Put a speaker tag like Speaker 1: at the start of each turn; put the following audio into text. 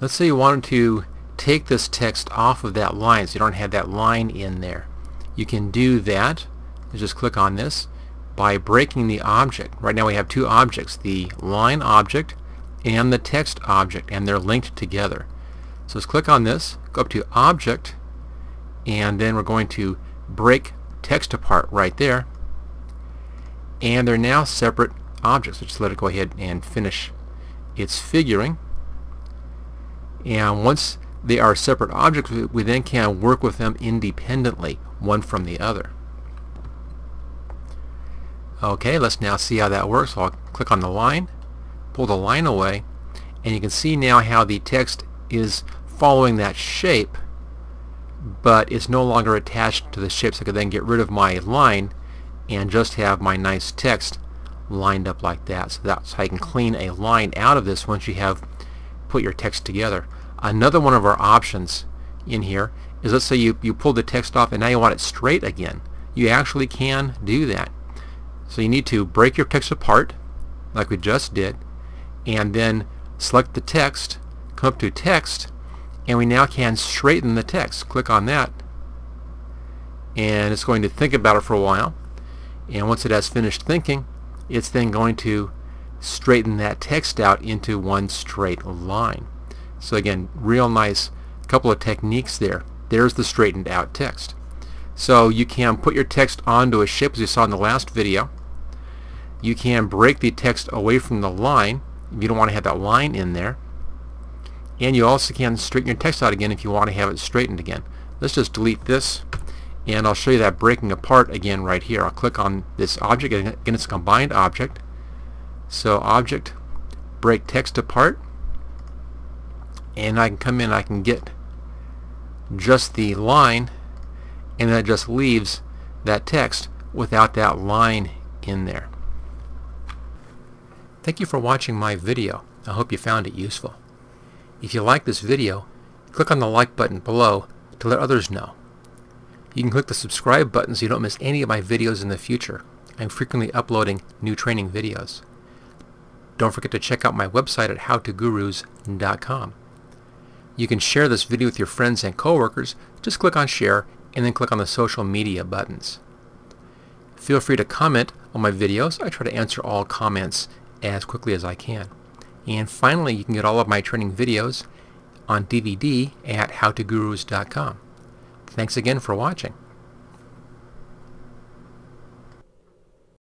Speaker 1: Let's say you wanted to take this text off of that line so you don't have that line in there. You can do that. Just click on this by breaking the object. Right now we have two objects, the line object and the text object, and they're linked together. So let's click on this, go up to Object, and then we're going to break text apart right there. And they're now separate objects. Let's let it go ahead and finish its figuring. And once they are separate objects, we then can work with them independently, one from the other. Okay, let's now see how that works. I'll click on the line, pull the line away, and you can see now how the text is following that shape, but it's no longer attached to the shape, so I can then get rid of my line and just have my nice text lined up like that. So that's how you can clean a line out of this once you have put your text together. Another one of our options in here is let's say you, you pull the text off and now you want it straight again. You actually can do that. So you need to break your text apart like we just did and then select the text, come up to text, and we now can straighten the text. Click on that and it's going to think about it for a while and once it has finished thinking it's then going to straighten that text out into one straight line. So again, real nice couple of techniques there. There's the straightened out text. So you can put your text onto a shape as you saw in the last video. You can break the text away from the line if you don't want to have that line in there. And you also can straighten your text out again if you want to have it straightened again. Let's just delete this and I'll show you that breaking apart again right here. I'll click on this object. Again, it's a combined object. So object, break text apart and I can come in I can get just the line and that just leaves that text without that line in there. Thank you for watching my video. I hope you found it useful. If you like this video, click on the like button below to let others know. You can click the subscribe button so you don't miss any of my videos in the future. I'm frequently uploading new training videos. Don't forget to check out my website at howtogurus.com. You can share this video with your friends and coworkers. Just click on share and then click on the social media buttons. Feel free to comment on my videos. I try to answer all comments as quickly as I can. And finally, you can get all of my training videos on DVD at howtogurus.com. Thanks again for watching.